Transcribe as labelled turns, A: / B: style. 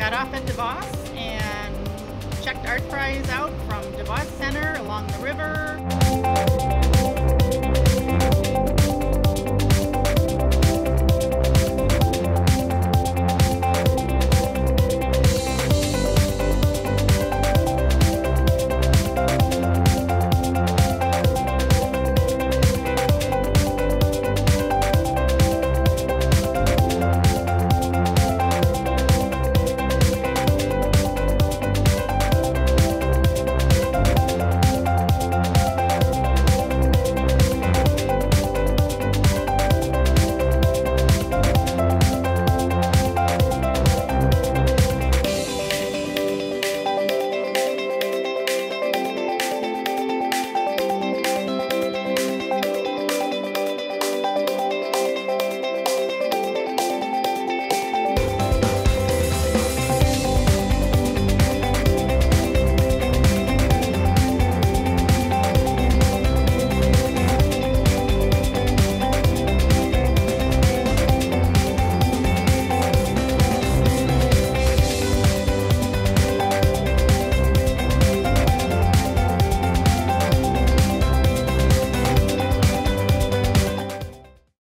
A: got off at DeVos and checked Art Fries out from DeVos Center along the